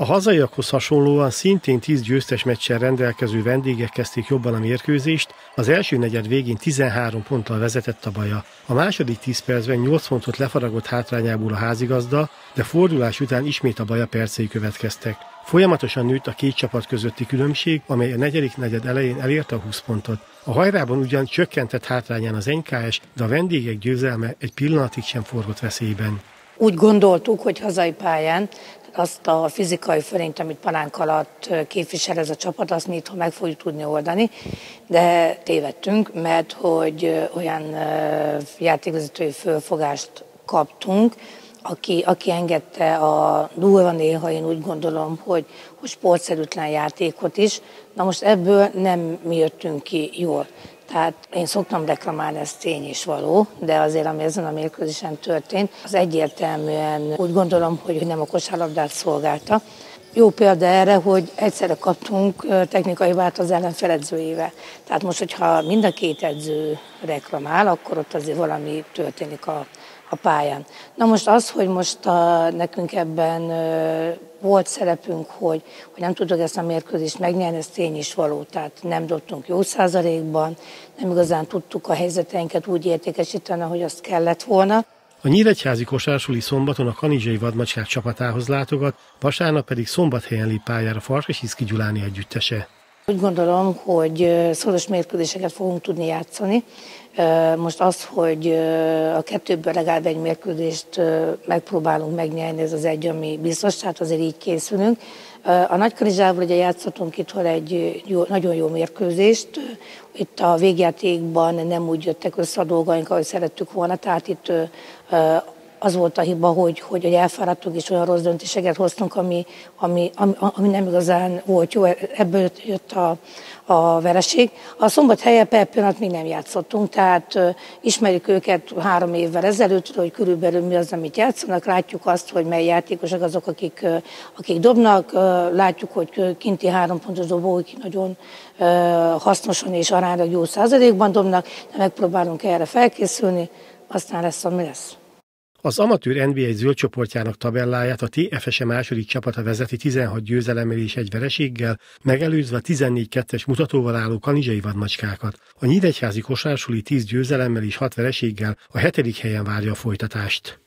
A hazaiakhoz hasonlóan szintén 10 győztes meccsen rendelkező vendégek kezdték jobban a mérkőzést, az első negyed végén 13 ponttal vezetett a baja. A második 10 percben 8 pontot lefaragott hátrányából a házigazda, de fordulás után ismét a baja percei következtek. Folyamatosan nőtt a két csapat közötti különbség, amely a negyedik negyed elején elérte a 20 pontot. A hajrában ugyan csökkentett hátrányán az NKS, de a vendégek győzelme egy pillanatig sem forgott veszélyben. Úgy gondoltuk, hogy hazai pályán azt a fizikai fölényt, amit palánk alatt képvisel ez a csapat, azt mi itthon meg fogjuk tudni oldani, de tévedtünk, mert hogy olyan játékvezetői fölfogást kaptunk, aki, aki engedte a durva néha, én úgy gondolom, hogy, hogy sportszerűtlen játékot is. Na most ebből nem mi jöttünk ki jól. Tehát én szoktam reklamálni, ez tény is való, de azért, ami ezen a mérkőzésen történt, az egyértelműen úgy gondolom, hogy nem a kosárlabdát szolgálta. Jó példa erre, hogy egyszerre kaptunk technikai vált az ellenfel edzőjével. Tehát most, hogyha mind a két edző reklamál, akkor ott azért valami történik a, a pályán. Na most az, hogy most a, nekünk ebben volt szerepünk, hogy, hogy nem tudok ezt a mérkőzést megnyerni, ez tény is való, tehát nem dobtunk jó százalékban, nem igazán tudtuk a helyzeteinket úgy értékesíteni, hogy azt kellett volna. A Nyíregyházi kosársuli szombaton a Kanizsai Vadmacskák csapatához látogat, vasárnap pedig szombathelyen lép pályára Farkas Iszki Gyuláni együttese. Úgy gondolom, hogy szoros mérkőzéseket fogunk tudni játszani. Most az, hogy a kettőből legalább egy mérkőzést megpróbálunk megnyerni, ez az egy, ami biztos, tehát azért így készülünk. A Nagykanizsával ugye játszhatunk itt egy jó, nagyon jó mérkőzést. Itt a végjátékban nem úgy jöttek össze a dolgaink, ahogy szerettük volna, tehát itt az volt a hiba, hogy, hogy, hogy elfáradtunk és olyan rossz döntéseket hoztunk, ami, ami, ami, ami nem igazán volt jó, ebből jött a, a vereség. A szombat helye per pillanat még nem játszottunk, tehát uh, ismerjük őket három évvel ezelőtt, hogy körülbelül mi az, amit játszanak, látjuk azt, hogy mely játékosok azok, akik, uh, akik dobnak, uh, látjuk, hogy kinti három pontos dobók nagyon uh, hasznosan és aránylag jó százalékban dobnak, de megpróbálunk erre felkészülni, aztán lesz, ami lesz. Az amatőr NBA zöld csoportjának tabelláját a TFSE második csapata vezeti 16 győzelemmel és egy vereséggel, megelőzve a 14-2-es mutatóval álló kanizsai vadmacskákat. A nyíregyházi kosársuli 10 győzelemmel és 6 vereséggel a hetedik helyen várja a folytatást.